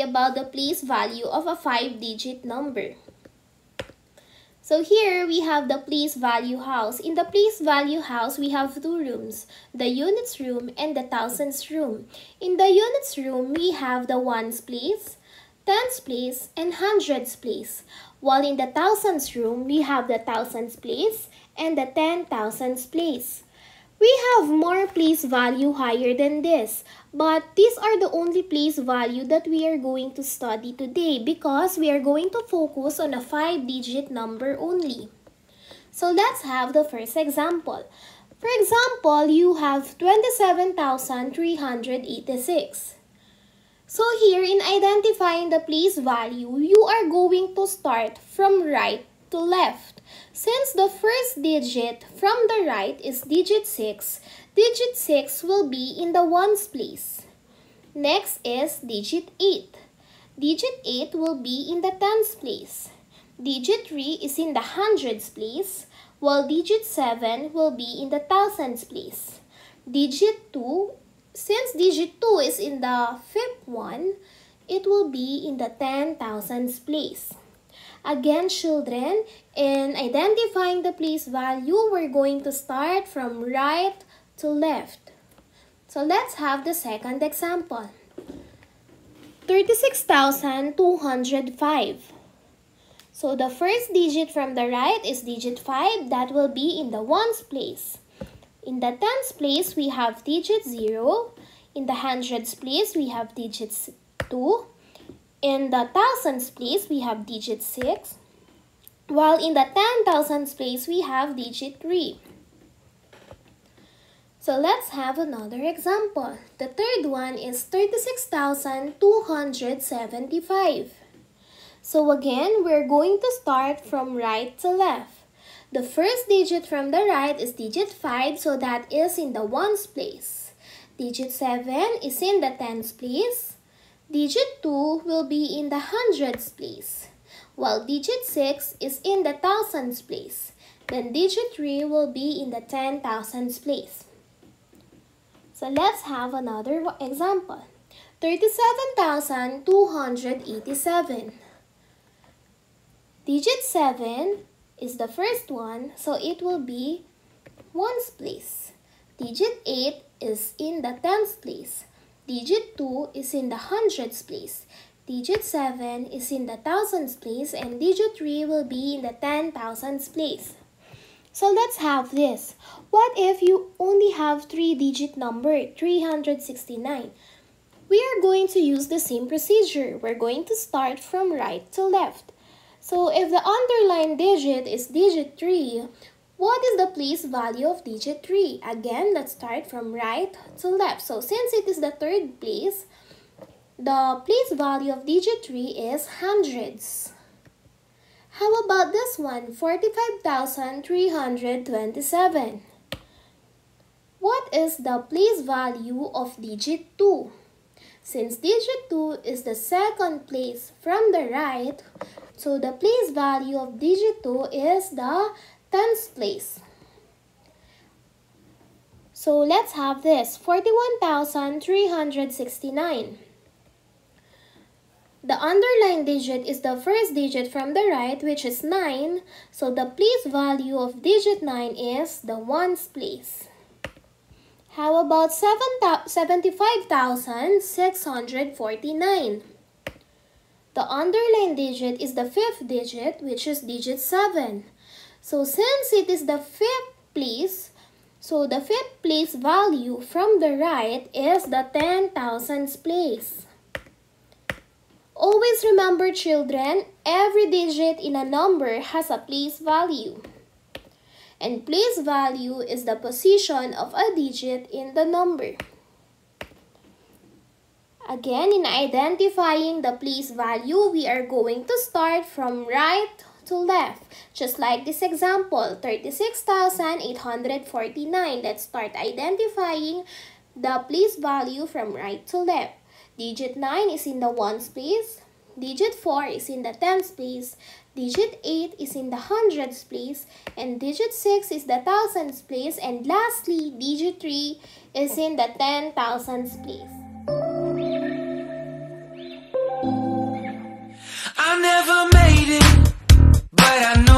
about the place value of a 5-digit number. So here we have the place value house. In the place value house, we have two rooms, the units room and the thousands room. In the units room, we have the ones place, tens place, and hundreds place. While in the thousands room, we have the thousands place and the ten thousands place. We have more place value higher than this, but these are the only place value that we are going to study today because we are going to focus on a 5-digit number only. So let's have the first example. For example, you have 27,386. So here, in identifying the place value, you are going to start from right to left. Since the first digit from the right is digit 6, digit 6 will be in the ones place. Next is digit 8. Digit 8 will be in the tens place. Digit 3 is in the hundreds place, while digit 7 will be in the thousands place. Digit 2, since digit 2 is in the fifth one, it will be in the ten thousands place. Again, children, in identifying the place value, we're going to start from right to left. So let's have the second example. 36,205. So the first digit from the right is digit 5. That will be in the ones place. In the tens place, we have digit 0. In the hundreds place, we have digits 2. In the thousands place, we have digit 6. While in the ten thousands place, we have digit 3. So let's have another example. The third one is 36,275. So again, we're going to start from right to left. The first digit from the right is digit 5, so that is in the ones place. Digit 7 is in the tens place. Digit 2 will be in the hundreds place, while digit 6 is in the thousands place. Then digit 3 will be in the ten thousands place. So let's have another example. 37,287. Digit 7 is the first one, so it will be ones place. Digit 8 is in the tens place. Digit 2 is in the hundreds place. Digit 7 is in the thousands place and digit 3 will be in the ten thousands place. So let's have this. What if you only have 3-digit number, 369? We are going to use the same procedure. We're going to start from right to left. So if the underlined digit is digit 3, what is the place value of digit 3? Again, let's start from right to left. So since it is the third place, the place value of digit 3 is hundreds. How about this one? 45,327. What is the place value of digit 2? Since digit 2 is the second place from the right, so the place value of digit 2 is the tens place. So let's have this 41,369. The underlined digit is the first digit from the right which is 9. So the place value of digit 9 is the ones place. How about 75,649? The underlined digit is the fifth digit which is digit 7. So since it is the fifth place, so the fifth place value from the right is the ten thousands place. Always remember children, every digit in a number has a place value. And place value is the position of a digit in the number. Again, in identifying the place value, we are going to start from right to left. Just like this example, 36,849. Let's start identifying the place value from right to left. Digit 9 is in the ones place. Digit 4 is in the tens place. Digit 8 is in the hundreds place. And digit 6 is the thousands place. And lastly, digit 3 is in the ten thousands place. but I know.